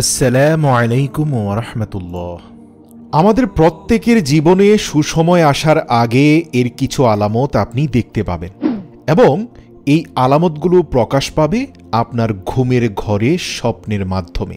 আসসালামু আলাইকুম ওরহমতুল্লাহ আমাদের প্রত্যেকের জীবনে সুসময় আসার আগে এর কিছু আলামত আপনি দেখতে পাবেন। এবং এই আলামতগুলো প্রকাশ পাবে আপনার ঘুমের ঘরে স্বপ্নের মাধ্যমে।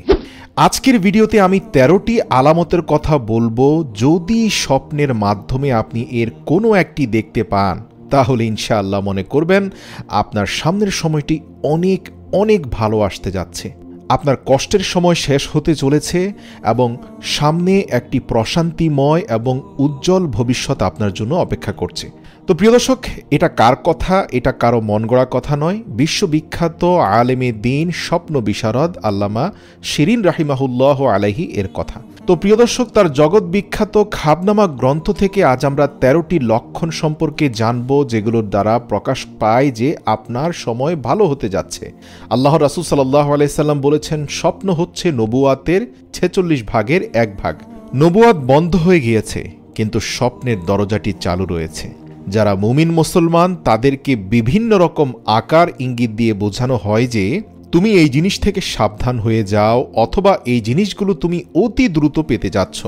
আজকের ভিডিওতে আমি তেরোটি আলামতের কথা বলব। যদি স্বপ্নের মাধ্যমে আপনি এর কোনো একটি দেখতে পান, তাহলে ইনশাআল্লাহ মনে করবেন আপনার সামনের সময়টি অনেক অনেক ভালো আসতে যাচ্ছে। আপনার কষ্টের সময় শেষ হতে চলেছে এবং সামনে একটি প্রশান্তিময় এবং উজ্জ্বল ভবিষ্যৎ আপনার জন্য অপেক্ষা করছে। তো প্রিয় দর্শক, এটা কার কথা? এটা কারও মন গড়া কথা নয়। বিশ্ববিখ্যাত আলেমে দিন স্বপ্ন বিশারদ আল্লামা শিরিন রাহিমাহুল্লাহ আলাহি এর কথা। তো প্রিয় দর্শক, তার জগৎ বিখ্যাত খাবনামা গ্রন্থ থেকে আজ আমরা তেরোটি লক্ষণ সম্পর্কে জানব, যেগুলোর দ্বারা প্রকাশ পায় যে আপনার সময় ভালো হতে যাচ্ছে। আল্লাহ রাসুল সাল্লাহ আলাইসাল্লাম বলেছেন, স্বপ্ন হচ্ছে নবুয়াতের ছেচল্লিশ ভাগের এক ভাগ। নবুয়াত বন্ধ হয়ে গিয়েছে, কিন্তু স্বপ্নের দরজাটি চালু রয়েছে। যারা মুমিন মুসলমান, তাদেরকে বিভিন্ন রকম আকার ইঙ্গিত দিয়ে বোঝানো হয় যে, তুমি এই জিনিস থেকে সাবধান হয়ে যাও অথবা এই জিনিসগুলো তুমি অতি দ্রুত পেতে যাচ্ছ।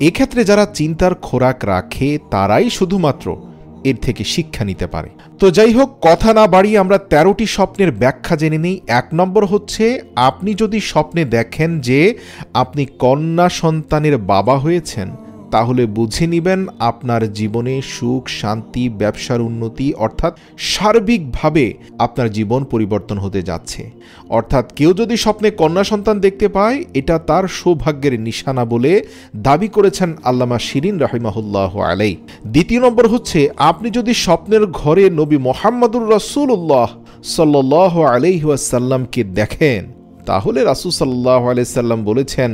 এক্ষেত্রে যারা চিন্তার খোরাক রাখে, তারাই শুধুমাত্র এর থেকে শিক্ষা নিতে পারে। তো যাই হোক, কথা না বাড়িয়ে আমরা তেরোটি স্বপ্নের ব্যাখ্যা জেনে নিই। এক নম্বর হচ্ছে, আপনি যদি স্বপ্নে দেখেন যে আপনি কন্যা সন্তানের বাবা হয়েছেন তাহলে বুঝে নিবেন আপনার জীবনে সুখ, শান্তি, ব্যবসার উন্নতি, অর্থাৎ সার্বিকভাবে আপনার জীবন পরিবর্তন হতে যাচ্ছে। অর্থাৎ কেউ যদি স্বপ্নে কন্যা সন্তান দেখতে পায়, এটা তার সৌভাগ্যের নিশানা বলে দাবি করেছেন আল্লামা শিরিন রাহিমাহুল্লাহ আলাই দ্বিতীয় নম্বর হচ্ছে, আপনি যদি স্বপ্নের ঘরে নবী মোহাম্মদুর রসুল্লাহ সাল্লাহ আলাইহাসাল্লামকে দেখেন তাহলে রাসুল সাল্লাহ আলাইসাল্লাম বলেছেন,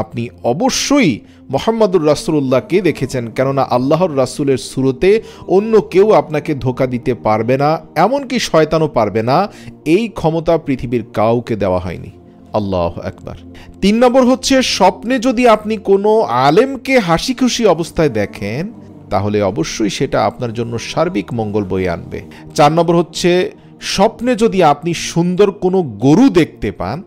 আপনি অবশ্যই মোহাম্মদুর রাসুল্লাহকে দেখেছেন, কেননা আল্লাহর রাসুলের সুরতে অন্য কেউ আপনাকে ধোকা দিতে পারবে না, এমনকি শয়তানও পারবে না। এই ক্ষমতা পৃথিবীর কাউকে দেওয়া হয়নি। আল্লাহ একবার তিন নম্বর হচ্ছে, স্বপ্নে যদি আপনি কোনো আলেমকে হাসি খুশি অবস্থায় দেখেন, তাহলে অবশ্যই সেটা আপনার জন্য সার্বিক মঙ্গল বয়ে আনবে। চার নম্বর হচ্ছে স্বপ্নে যদি আপনি সুন্দর কোনো গরু দেখতে পান,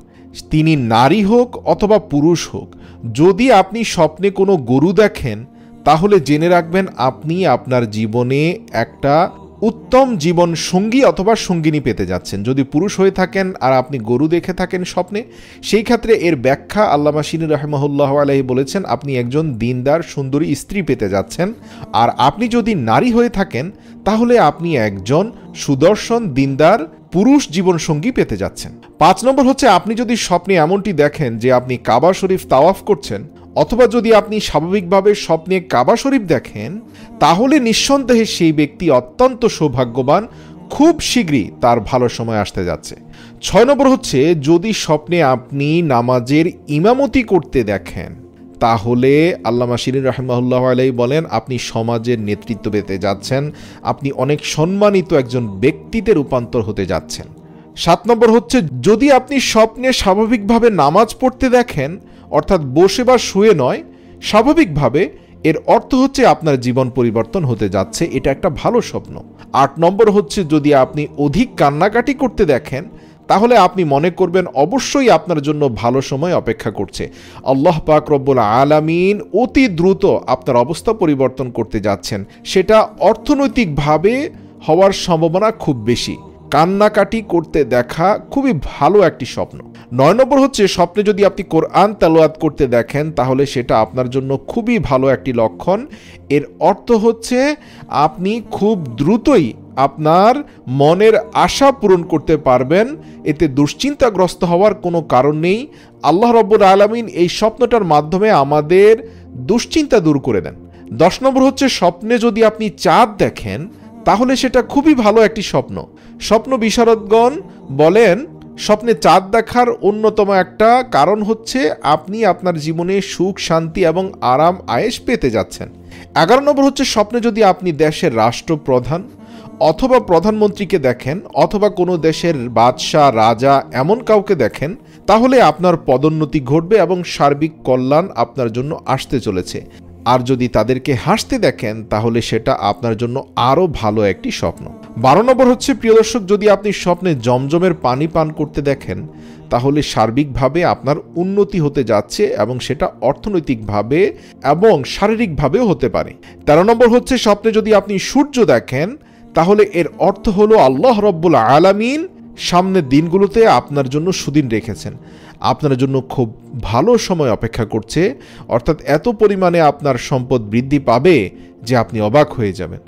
তিনি নারী হোক অথবা পুরুষ হোক, যদি আপনি স্বপ্নে কোনো গরু দেখেন, তাহলে জেনে রাখবেন আপনি আপনার জীবনে একটা উত্তম জীবন সঙ্গী অথবা সঙ্গিনী পেতে যাচ্ছেন। যদি পুরুষ হয়ে থাকেন আর আপনি গরু দেখে থাকেন স্বপ্নে, সেই ক্ষেত্রে এর ব্যাখ্যা আল্লামা শিনী রহমহুল্লাহ আলহী বলেছেন, আপনি একজন দিনদার, সুন্দরী স্ত্রী পেতে যাচ্ছেন। আর আপনি যদি নারী হয়ে থাকেন, তাহলে আপনি একজন সুদর্শন, দিনদার, পুরুষ জীবনসঙ্গী পেতে যাচ্ছেন। পাঁচ নম্বর হচ্ছে, আপনি যদি স্বপ্নে এমনটি দেখেন যে আপনি কাবা শরীফ তাওয়াফ করছেন অথবা যদি আপনি স্বাভাবিকভাবে স্বপ্নে কাবা শরীফ দেখেন, তাহলে নিঃসন্দেহে সেই ব্যক্তি অত্যন্ত সৌভাগ্যবান, খুব শীঘ্রই তার ভালো সময় আসতে যাচ্ছে। ছয় নম্বর হচ্ছে, যদি স্বপ্নে আপনি নামাজের ইমামতি করতে দেখেন, তাহলে আল্লামা শিরিন রহমাউল্লাহ আলাই বলেন, আপনি সমাজের নেতৃত্ব পেতে যাচ্ছেন, আপনি অনেক সম্মানিত একজন ব্যক্তিতে রূপান্তর হতে যাচ্ছেন। সাত নম্বর হচ্ছে, যদি আপনি স্বপ্নে স্বাভাবিকভাবে নামাজ পড়তে দেখেন, অর্থাৎ বসে বা শুয়ে নয়, স্বাভাবিকভাবে এর অর্থ হচ্ছে আপনার জীবন পরিবর্তন হতে যাচ্ছে, এটা একটা ভালো স্বপ্ন। আট নম্বর হচ্ছে, যদি আপনি অধিক কান্নাকাটি করতে দেখেন, তাহলে আপনি মনে করবেন অবশ্যই আপনার জন্য ভালো সময় অপেক্ষা করছে। আল্লাহ পাক রব্বুল আলামিন অতি দ্রুত আপনার অবস্থা পরিবর্তন করতে যাচ্ছেন। সেটা অর্থনৈতিকভাবে হওয়ার সম্ভাবনা খুব বেশি। কান্নাকাটি করতে দেখা খুবই ভালো একটি স্বপ্ন। নয় নম্বর হচ্ছে, স্বপ্নে যদি আপনি কোরআন তালোয়াত করতে দেখেন, তাহলে সেটা আপনার জন্য খুবই ভালো একটি লক্ষণ। এর অর্থ হচ্ছে, আপনি খুব দ্রুতই আপনার মনের আশা পূরণ করতে পারবেন। এতে দুশ্চিন্তাগ্রস্ত হওয়ার কোনো কারণ নেই। আল্লাহ রব্বুর আলমিন এই স্বপ্নটার মাধ্যমে আমাদের দুশ্চিন্তা দূর করে দেন। দশ নম্বর হচ্ছে, স্বপ্নে যদি আপনি চাঁদ দেখেন, তাহলে সেটা খুবই ভালো একটি স্বপ্ন। স্বপ্ন বিশারদগণ বলেন, স্বপ্নে চাঁদ দেখার অন্যতম একটা কারণ হচ্ছে আপনি আপনার জীবনে সুখ, শান্তি এবং আরাম আয়েস পেতে যাচ্ছেন। এগারো নম্বর হচ্ছে স্বপ্নে যদি আপনি দেশের রাষ্ট্রপ্রধান অথবা প্রধানমন্ত্রীকে দেখেন অথবা কোনো দেশের বাদশাহ, রাজা এমন কাউকে দেখেন, তাহলে আপনার পদোন্নতি ঘটবে এবং সার্বিক কল্যাণ আপনার জন্য আসতে চলেছে। আর যদি তাদেরকে হাসতে দেখেন, তাহলে সেটা আপনার জন্য আরও ভালো একটি স্বপ্ন। বারো নম্বর হচ্ছে, প্রিয় দর্শক, যদি আপনি স্বপ্নে জমজমের পানি পান করতে দেখেন, তাহলে সার্বিকভাবে আপনার উন্নতি হতে যাচ্ছে এবং সেটা অর্থনৈতিকভাবে এবং শারীরিকভাবেও হতে পারে। তেরো নম্বর হচ্ছে, স্বপ্নে যদি আপনি সূর্য দেখেন, তাহলে এর অর্থ হলো আল্লাহ রব্বুল আলামিন সামনের দিনগুলোতে আপনার জন্য সুদিন রেখেছেন। আপনার জন্য খুব ভালো সময় অপেক্ষা করছে, অর্থাৎ এত পরিমাণে আপনার সম্পদ বৃদ্ধি পাবে যে আপনি অবাক হয়ে যাবেন।